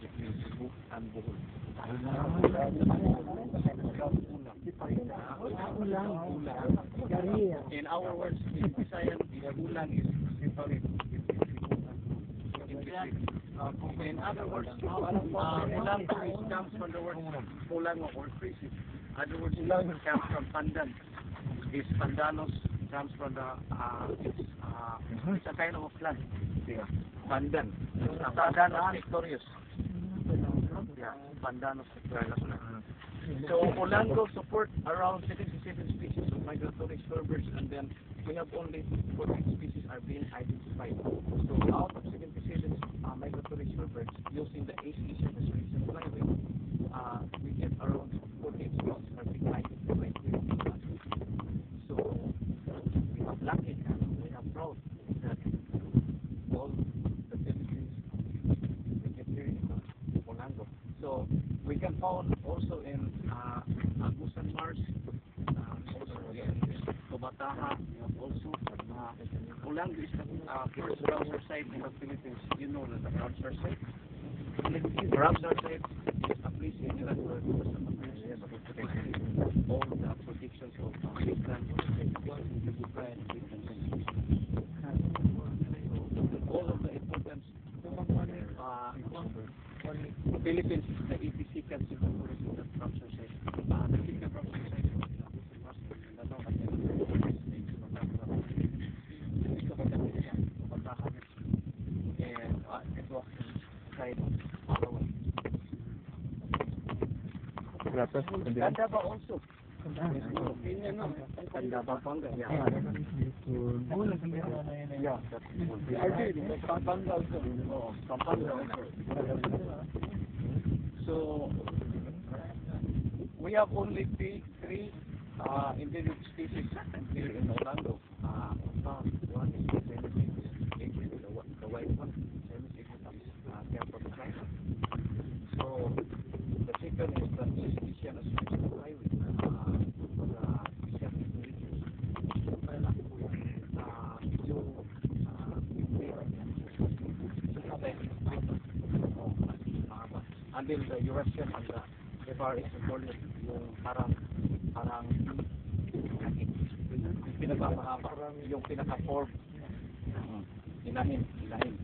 Cebu and Bohol. In our words, in Visayan, kulang is and In other words, uh, comes from the word kulang or crisis. Other words, kulang comes from pandan. This pandanus comes from the, uh, it's, uh, it's a kind of plant. Pandan. Uh, Pandanus tectorius. So Olango support around 77 species of migratory shorebirds and then we have only 14 species are being identified. So out of 77 uh, migratory shorebirds using the East Asian-Australasian Flyway, uh, we get around 14 species are being identified here in Olango. So we have lucky and we are proud that all the Philippines we get here in uh, Olango. So we can found also in uh, Agusan Marsh, also in Tubbataha, also uh, Olango is the uh, first Ramsar site in the Philippines. You know that the Ramsar site. Ramsar site is a place in the all the predictions of the importance uh, Philippines is the EPC country for tourism that Ramsar site. Uh, the second Ramsar site is uh, Davao and then the fourth is Ito maganda siya, Batahan. And uh, ito side Palawan. Ganda ba also? Ganda ba Panga? Yeah. Yeah, that's good. Actually, Pampanga also. Oh, Pampanga. So, we have only three, three uh, endangered species here in Olango. Uh, one is the Semis the, the white one. Semis is uh, from China. So, the second is the East Asian Association Highway. Uh. Uh, uh. And then the Eurasian and the paper is important yung parang parang yung pinagpapahaba yung pinaka-form ilahin ilahin